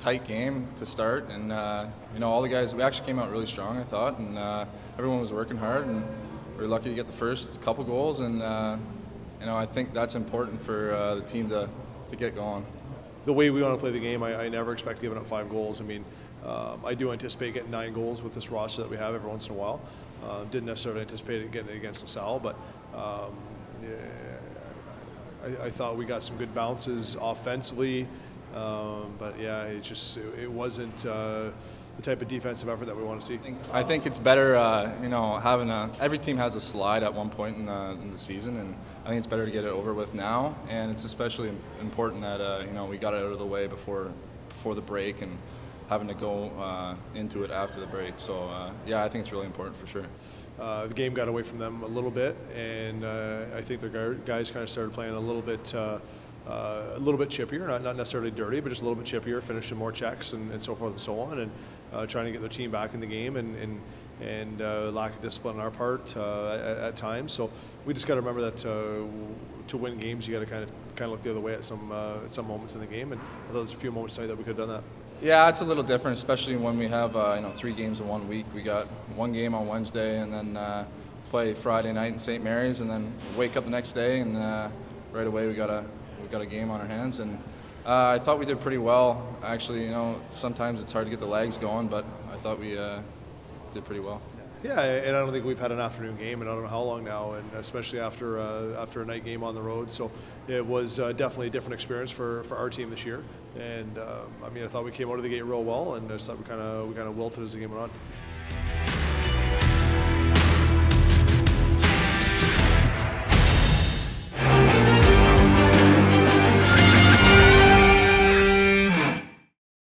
tight game to start, and uh, you know all the guys. We actually came out really strong, I thought, and uh, everyone was working hard, and we were lucky to get the first couple goals, and uh, you know I think that's important for uh, the team to to get going. The way we want to play the game, I, I never expect giving up five goals. I mean, um, I do anticipate getting nine goals with this roster that we have every once in a while. Uh, didn't necessarily anticipate getting it against LaSalle, but um, yeah, I, I, thought we got some good bounces offensively. Um, but yeah, it just it, it wasn't uh, the type of defensive effort that we want to see. I think, it's better, uh, you know, having a every team has a slide at one point in the, in the, season, and I think it's better to get it over with now. And it's especially important that uh, you know we got it out of the way before before the break and having to go uh, into it after the break. So uh, yeah, I think it's really important for sure. Uh, the game got away from them a little bit, and uh, I think the guys kind of started playing a little bit. Uh, uh, a little bit chippier, not, not necessarily dirty, but just a little bit chippier, finishing more checks and, and so forth and so on, and trying to get their team back in the game and, and and uh, lack of discipline on our part uh, at, at, times. So we just got to remember that uh, to win games, you got to kind of kind of look the other way at some at some moments in the game. And there was a few moments tonight that we could have done that. Yeah, it's a little different, especially when we have uh, you know three games in one week. We got one game on Wednesday, and then uh, play Friday night in St. Mary's, and then wake up the next day, and uh, right away we got a we got a game on our hands. And uh, I thought we did pretty well. Actually, you know, sometimes it's hard to get the legs going, but I thought we uh, did pretty well. Yeah, and I don't think we've had an afternoon game, and I don't know how long now, and especially after uh, after a night game on the road. So it was uh, definitely a different experience for, for our team this year. And uh, I mean, I thought we came out of the gate real well, and I thought we kind of we kind of wilted as the game went on.